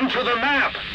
Attention to the map!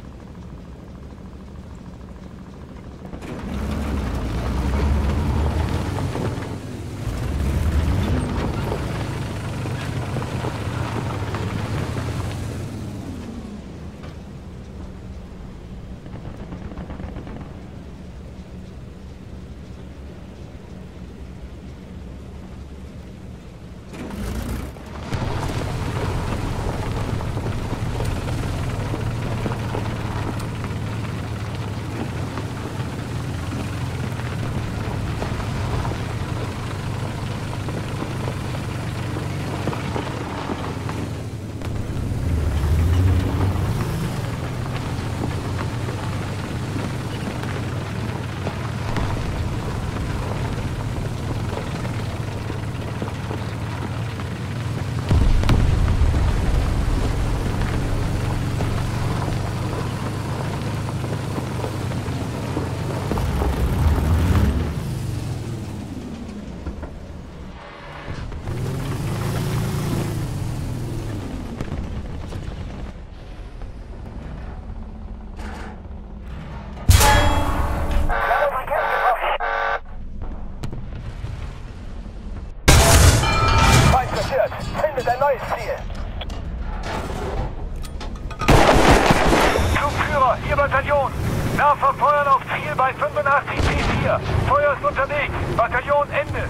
Ihr Bataillon. Werfer feuern auf Ziel bei 85 P4. Feuer ist unterwegs. Bataillon Ende.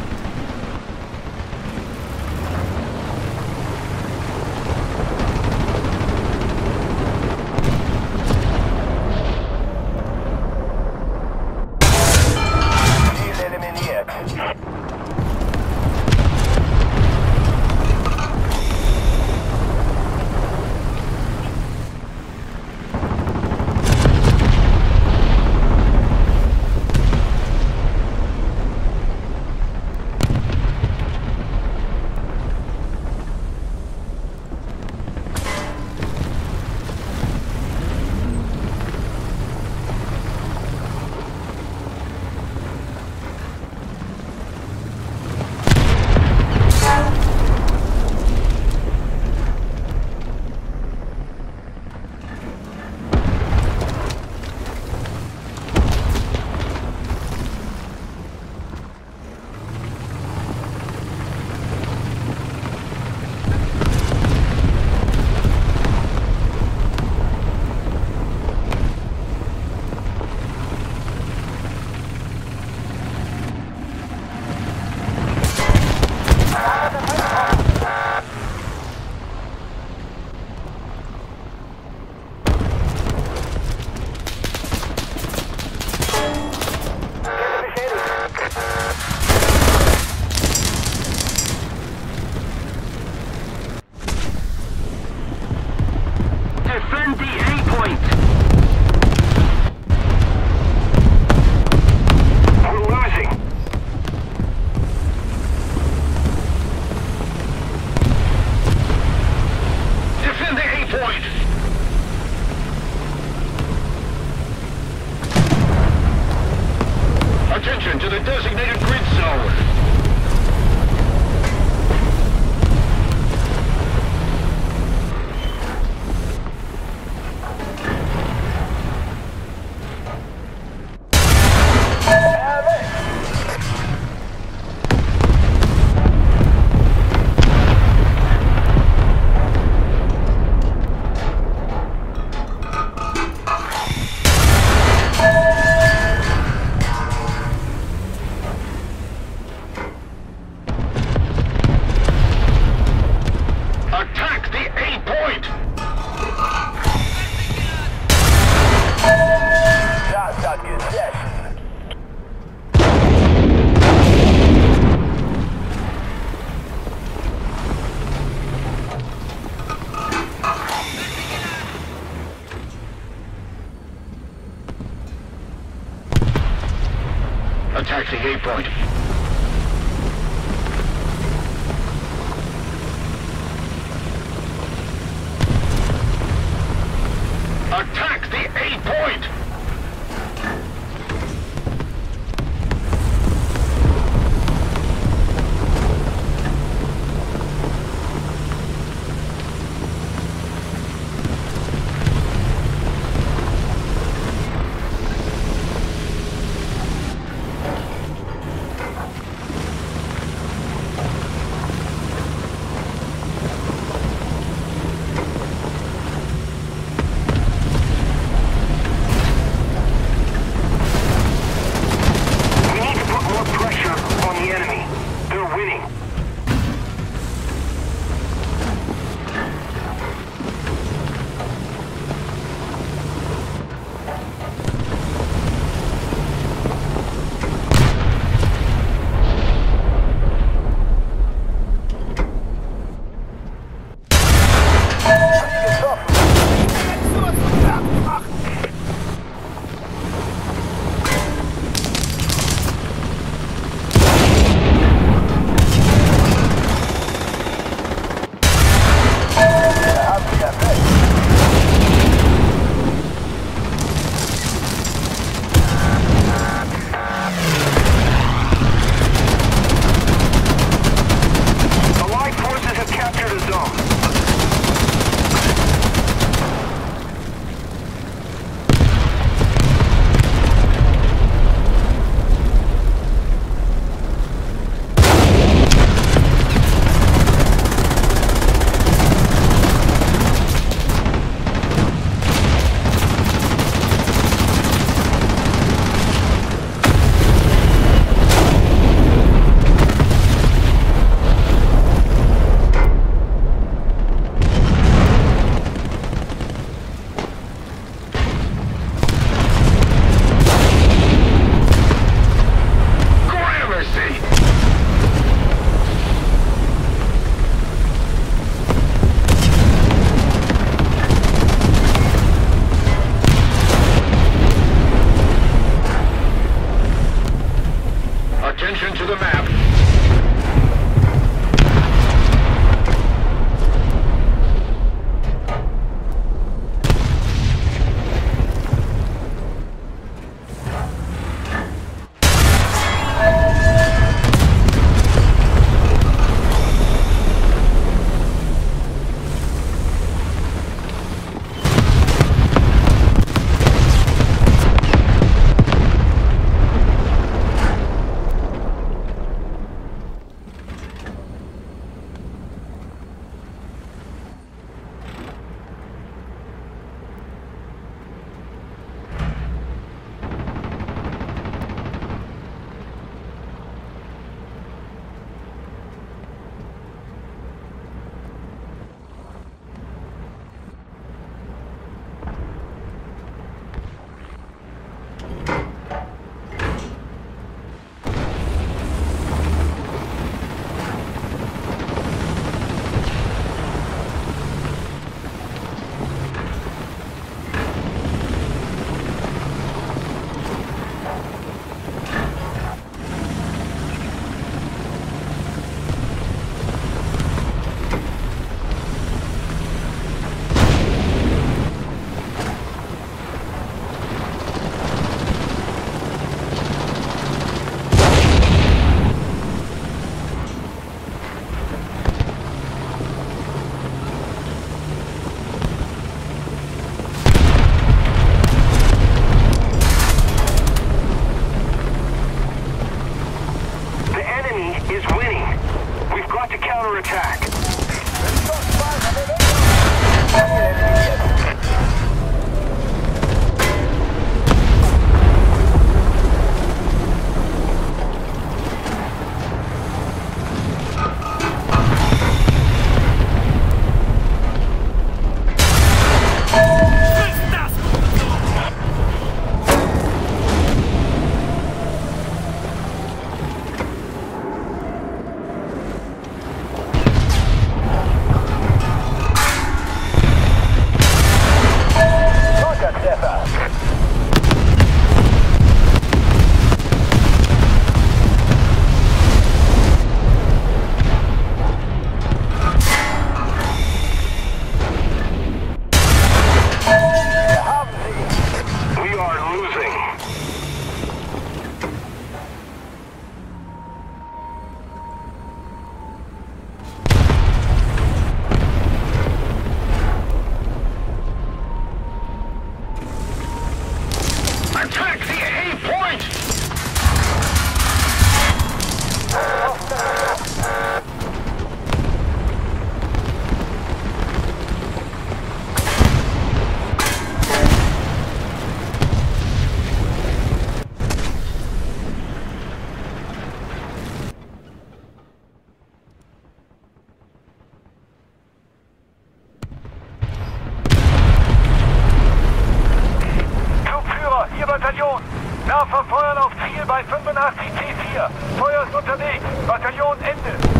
friend the bei 85 C4. Feuer ist unterwegs. Bataillon Ende.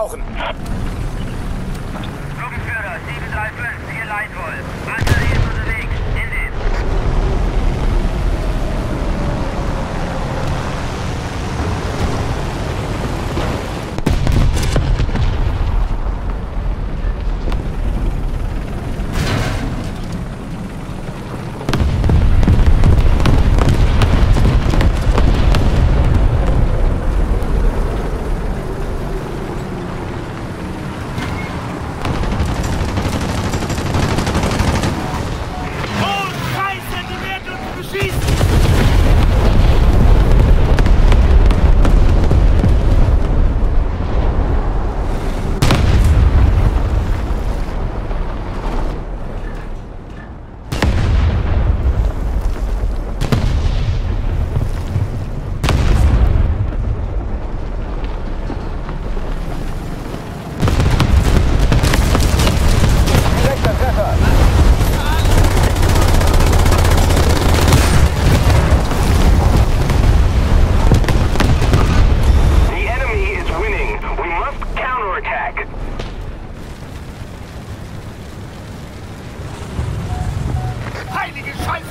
brauchen.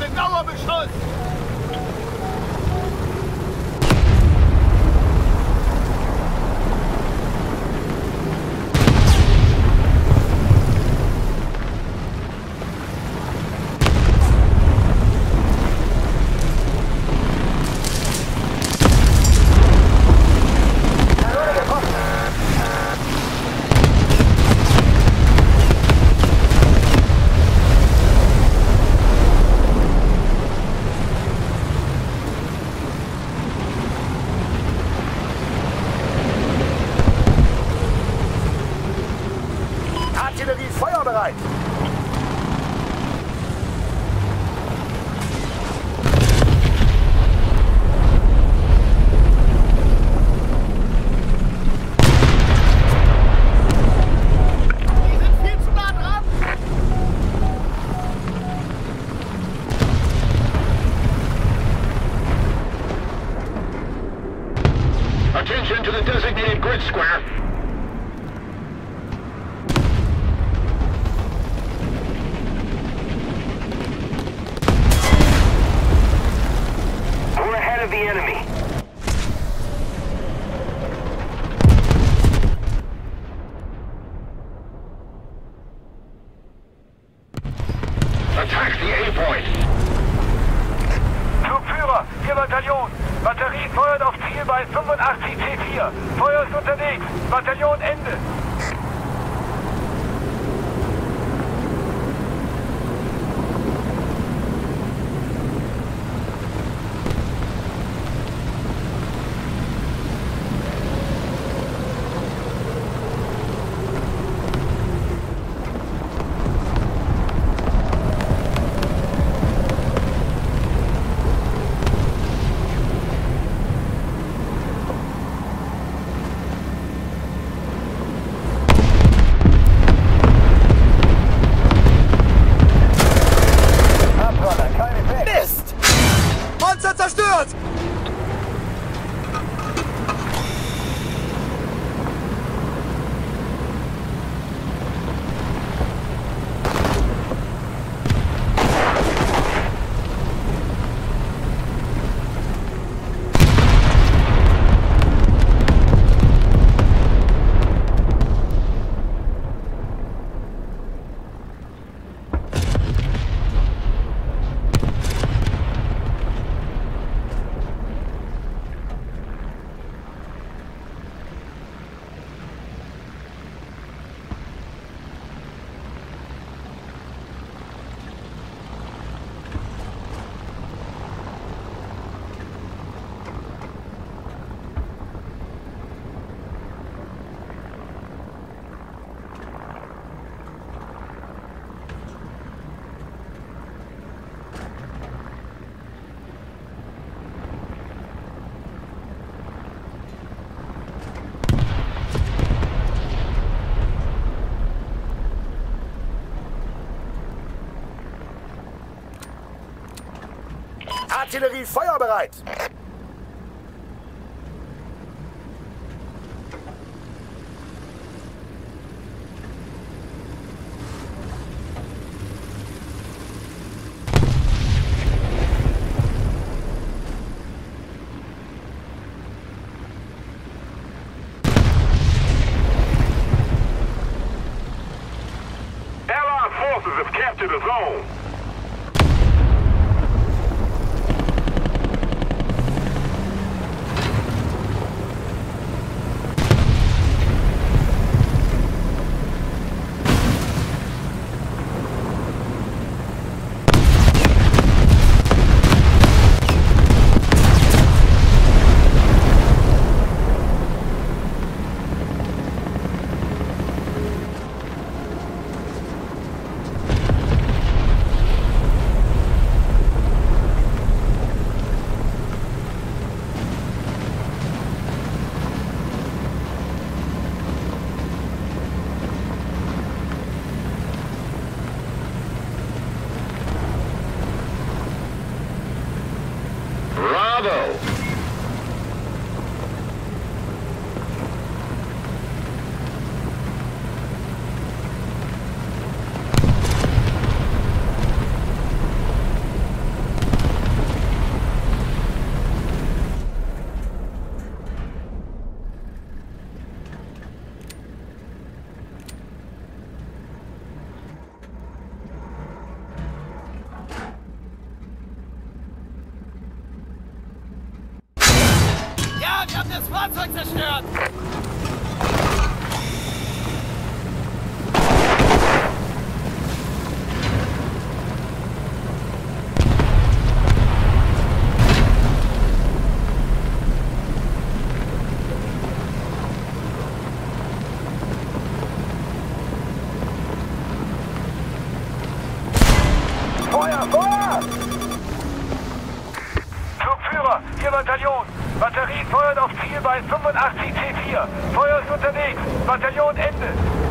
Mauergeschoss! bei 85 C4. Feuer ist unterwegs. Bataillon Ende. Artillerie feuerbereit! Fahrzeug zerstört! Feuer, Feuer! Flugführer, Ihr Bataillon. Batterie feuert auf Ziel bei 85 C4. Feuer ist unterwegs. Bataillon Ende.